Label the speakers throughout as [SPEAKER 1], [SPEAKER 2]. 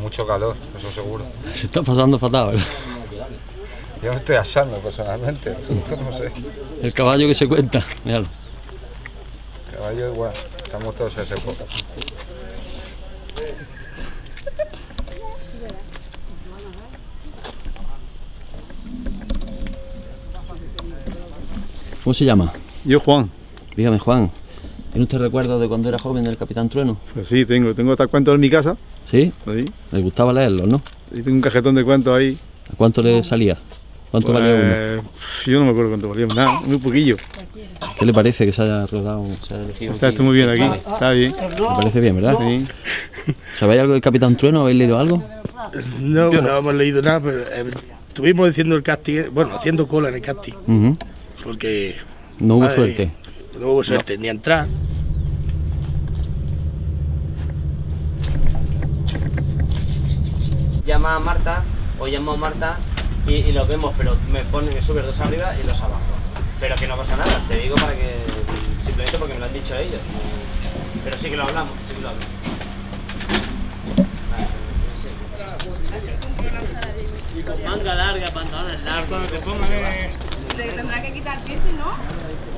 [SPEAKER 1] Mucho calor, eso seguro.
[SPEAKER 2] Se está pasando fatal.
[SPEAKER 1] Yo me estoy asando personalmente.
[SPEAKER 2] El caballo que se cuenta, míralo.
[SPEAKER 1] Caballo igual, estamos todos a ese poco.
[SPEAKER 2] ¿Cómo se llama?
[SPEAKER 3] Yo Juan.
[SPEAKER 2] Dígame, Juan. ¿Tiene usted recuerdo de cuando era joven del Capitán Trueno?
[SPEAKER 3] Pues sí, tengo, tengo hasta cuentos en mi casa.
[SPEAKER 2] ¿Sí? Le gustaba leerlos, ¿no?
[SPEAKER 3] Y tengo un cajetón de cuentos ahí.
[SPEAKER 2] ¿A cuánto le salía? ¿Cuánto valía uno?
[SPEAKER 3] Pues, Yo no me acuerdo cuánto valía, nada, muy poquillo.
[SPEAKER 2] ¿Qué le parece que se haya rodado, se haya elegido
[SPEAKER 3] Está muy bien aquí, está bien.
[SPEAKER 2] Me parece bien, ¿verdad?
[SPEAKER 3] Sí.
[SPEAKER 2] ¿Sabéis algo del Capitán Trueno? ¿Habéis leído algo?
[SPEAKER 4] No, no hemos leído nada, pero eh, estuvimos haciendo el casting, eh, bueno, haciendo cola en el casting, porque
[SPEAKER 2] No hubo
[SPEAKER 4] Madre
[SPEAKER 2] suerte.
[SPEAKER 4] Mía, no hubo suerte ni a entrar.
[SPEAKER 5] llama a Marta o llamo a Marta y, y los vemos, pero me ponen me sube dos arriba y dos abajo. Pero que no pasa nada, te digo para que simplemente porque me lo han dicho ellos. Pero sí que lo hablamos, sí que lo hablamos.
[SPEAKER 6] Manga larga, pantalones largos. Te pongan
[SPEAKER 7] Te tendrá que quitar pie si no.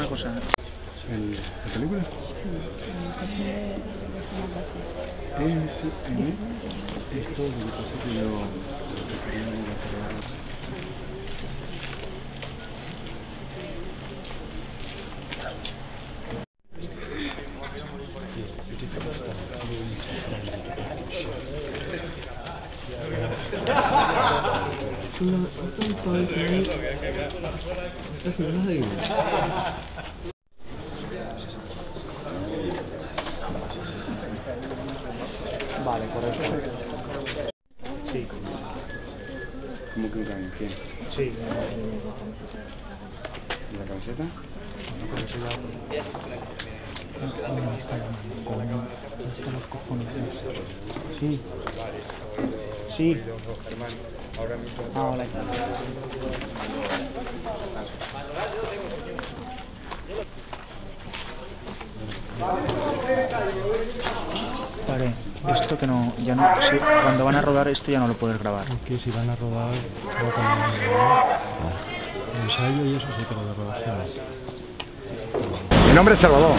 [SPEAKER 4] cosa.
[SPEAKER 3] ¿En la película? Es, en esto lo que pasa que yo quería ¿Cómo que un cambio? ¿Quién?
[SPEAKER 4] Sí.
[SPEAKER 3] ¿Y la camiseta?
[SPEAKER 4] Sí.
[SPEAKER 3] Ah,
[SPEAKER 4] Ahora
[SPEAKER 8] Vale, esto que no, ya no, sí, cuando van a rodar esto ya no lo puedes grabar.
[SPEAKER 9] que si van a rodar, no cambian el ensayo y eso sí que lo de rodaje.
[SPEAKER 10] Mi nombre es Salvador.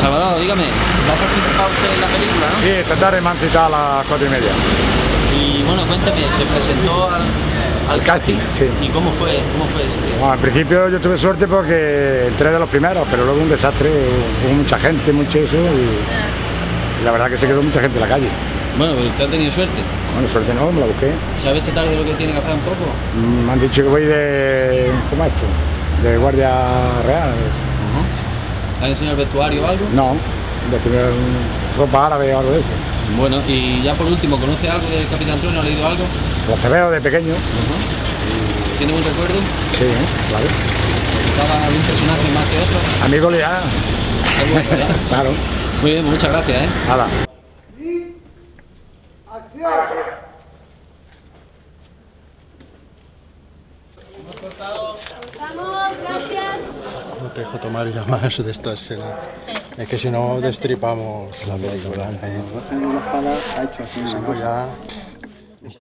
[SPEAKER 2] Salvador, dígame, ¿va a participar usted en la película, no?
[SPEAKER 10] Sí, esta tarde me han citado a las cuatro y media.
[SPEAKER 2] Y bueno, cuéntame, se presentó al,
[SPEAKER 10] Al casting, sí.
[SPEAKER 2] ¿Y cómo fue, cómo fue ese día?
[SPEAKER 10] Bueno, al principio yo tuve suerte porque entré de los primeros, pero luego un desastre, hubo mucha gente, mucho eso, y, y la verdad que se quedó mucha gente en la calle.
[SPEAKER 2] Bueno, pero usted ha tenido suerte.
[SPEAKER 10] Bueno, suerte no, me la busqué.
[SPEAKER 2] ¿Sabe esta tarde lo que tiene que hacer un poco?
[SPEAKER 10] Mm, Me han dicho que voy de. ¿Cómo es esto? De guardia real. de-
[SPEAKER 2] ¿Le han enseñado el vestuario o algo?
[SPEAKER 10] no, de tener ropa árabe o algo de eso.
[SPEAKER 2] Bueno, y ya por último, ¿conoce algo del Capitán Trueno? ¿Ha leído algo?
[SPEAKER 10] Los te veo de pequeño.
[SPEAKER 2] ¿Tiene buen recuerdo?
[SPEAKER 10] Sí, ¿eh? claro.
[SPEAKER 2] ¿Estaba algún personaje más que otro?
[SPEAKER 10] Amigo
[SPEAKER 2] ¿verdad?
[SPEAKER 10] claro.
[SPEAKER 2] Muy bien, muchas gracias, ¿eh?
[SPEAKER 10] Nada.
[SPEAKER 9] No te dejo tomar ya más de esta escena. Es que si no destripamos la película. ¿eh?
[SPEAKER 8] La espada ha hecho así.
[SPEAKER 9] Si no, ya